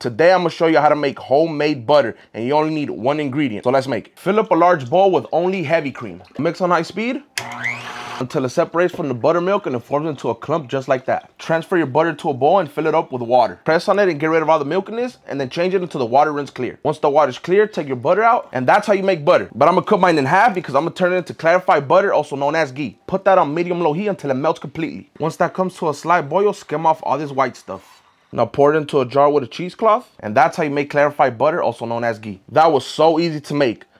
Today I'm gonna show you how to make homemade butter and you only need one ingredient. So let's make it. Fill up a large bowl with only heavy cream. Mix on high speed until it separates from the buttermilk and it forms into a clump just like that. Transfer your butter to a bowl and fill it up with water. Press on it and get rid of all the milkiness and then change it until the water runs clear. Once the water's clear, take your butter out and that's how you make butter. But I'm gonna cut mine in half because I'm gonna turn it into clarified butter, also known as ghee. Put that on medium low heat until it melts completely. Once that comes to a slight boil, skim off all this white stuff. Now pour it into a jar with a cheesecloth, and that's how you make clarified butter, also known as ghee. That was so easy to make.